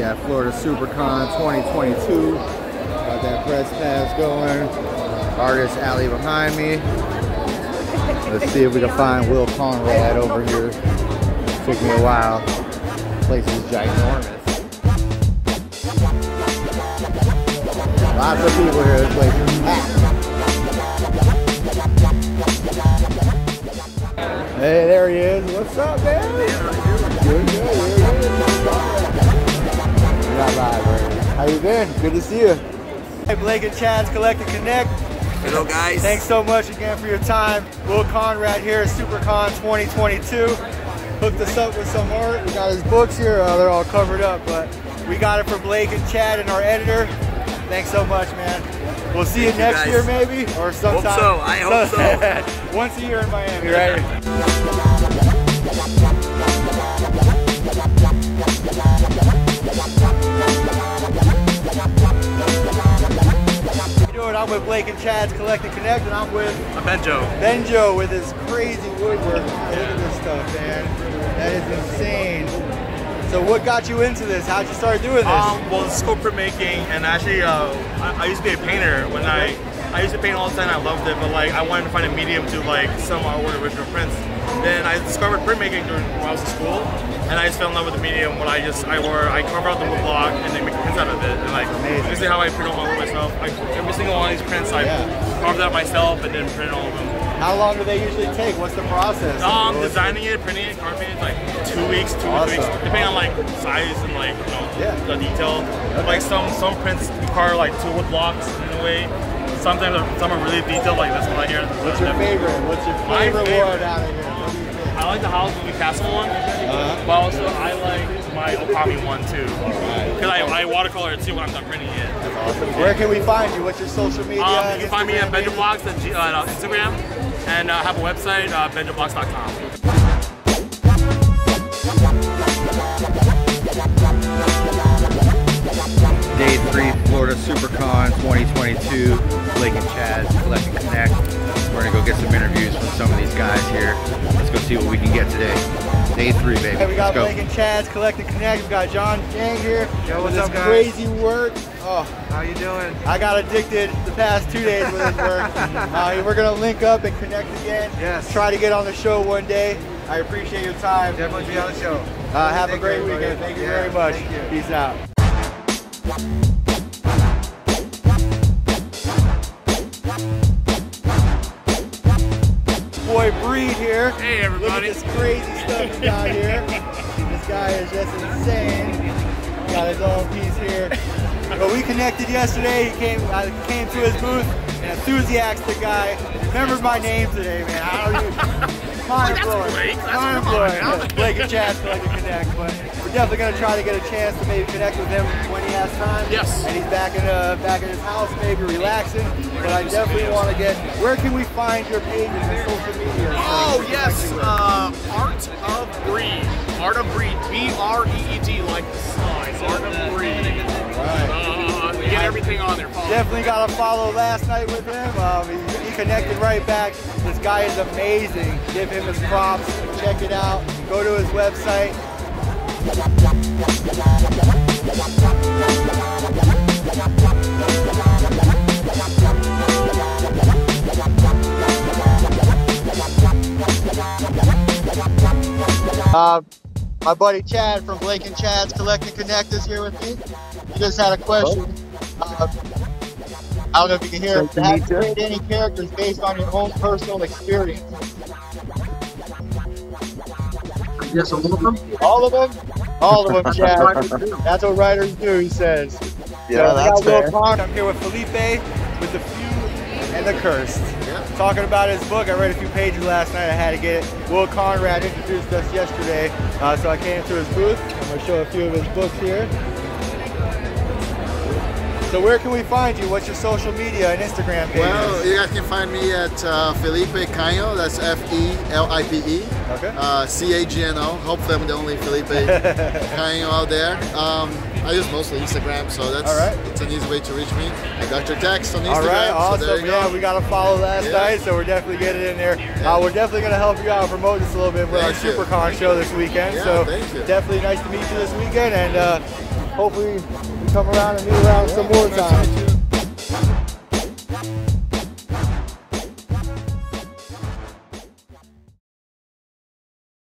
Yeah, Florida SuperCon 2022. Got that press pass going. Artist alley behind me. Let's see if we can find Will Conrad over here. Took me a while. Place is ginormous. Lots of people here. This place is packed. Hey, there he is. What's up, man? How you been? Good to see you. Hey, Blake and Chad's Collect and Connect. Hello guys. Thanks so much again for your time. Will Conrad here, at SuperCon 2022. Hooked us up with some art. We got his books here. Uh, they're all covered up, but we got it for Blake and Chad and our editor. Thanks so much, man. We'll see you Thank you, next guys. year, maybe, or sometime. so. I hope so. Once a year in Miami, right? Chad's Collect and Connect, and I'm with Benjo. Benjo with his crazy woodwork. Look at this stuff, man. That is insane. So what got you into this? How'd you start doing this? Um, well, it's called printmaking, and actually, uh, I, I used to be a painter. When I I used to paint all the time, I loved it, but like I wanted to find a medium to like sell my original prints. Then I discovered printmaking during when I was in school, and I just fell in love with the medium. When I just I wore I carve out the wood block and then make prints out of it, and like Amazing. this is how I print all my work myself. I, every single one of these prints I Yeah. carved out myself and then print all of them. How long do they usually take? What's the process? Um, What's- designing it, printing it, carving it, like two weeks, two Awesome. weeks, depending on like size and like you know Yeah. the detail. Like some some prints carve like two wood blocks in a way. Sometimes some are really detailed, like this one right here. What's your favorite? What's your favorite, favorite. one out of here? I like the Howl's Moving Castle one, Uh-huh. but also I like my Okami one too. Because I, I watercolor it too when I'm done printing it. Awesome. Where can we find you? What's your social media? Um, you can find me at Instagram, Benjamin Blocks at G- uh, Instagram, and uh, have a website, uh, benjaminblocks.com. Day three, Florida SuperCon 2022. Blake and Chad, Collecting Connect. We're gonna go get some interviews from some of these guys here. Let's go see what we can get today. Day three, baby. Hey, we got Let's go. Blake and Chad's Collect and Connect. We got John Gang here. Yo, what's his up, guys? crazy work. Oh, How you doing? I got addicted the past two days with his work. uh, we're gonna link up and connect again. Yes. Try to get on the show one day. I appreciate your time. Definitely be on the show. Uh, have a great you, everybody. weekend. Thank you Yeah, very much. Thank you. Peace out. Boy Breed here. Hey Look at everybody. this crazy stuff we got here. this guy is just insane. Got his own piece here. But we connected yesterday. He came, I came to his booth. An enthusiastic guy. Remembered my name today, man. How are you? Great. That's Mind blowing. Blake and Chad feel like to connect, but we're definitely gonna try to get a chance to maybe connect with him when he has time. Yes. And he's back in uh, back in his house, maybe relaxing. But I definitely want to get. Where can we find your pages and social media? Oh yes, uh, Art of Breed. Art of Breed. B R E E D, like the sign. Art of Breed. Uh, you get everything on there. Follow. Definitely got to follow last night with him. Um, he, he connected right back. This guy is amazing. Give him his props. Check it out. Go to his website. Uh, my buddy Chad from Blake and Chad's Collect and Connect is here with me. He just had a question. Uh, I don't know if you can hear it. Have you create any characters based on your own personal experience? Yes, all of them. All of them? All of them, Chad. That's what writers do, he says. Yeah, so we that's got Will fair. Conn. I'm here with Felipe with the few and the cursed. Talking about his book. I read a few pages last night. I had to get it. Will Conrad introduced us yesterday, uh, so I came to his booth. I'm going to show a few of his books here. So where can we find you? What's your social media and Instagram pages? Well, you guys can find me at uh, Felipe Cagno. That's F E L I P E. Okay. Uh, C A G N O. Hopefully, I'm the only Felipe Cagno out there. Um, I use mostly Instagram, so that's right. it's an easy way to reach me. I got your text on Instagram. All right, awesome. So yeah, go. we got to follow last Yeah. night, so we're definitely getting in there. Uh, we're definitely going to help you out promote this a little bit with Thank our. SuperCon show this weekend. Yeah, so thank you. definitely nice to meet you this weekend, and uh, hopefully come around and meet around some more time.